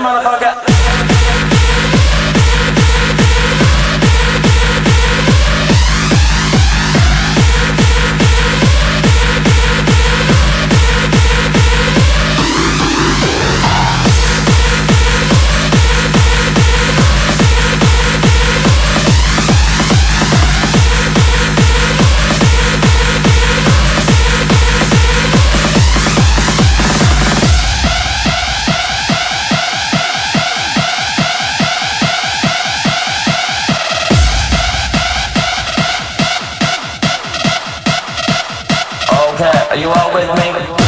motherfucker. Are you all with me?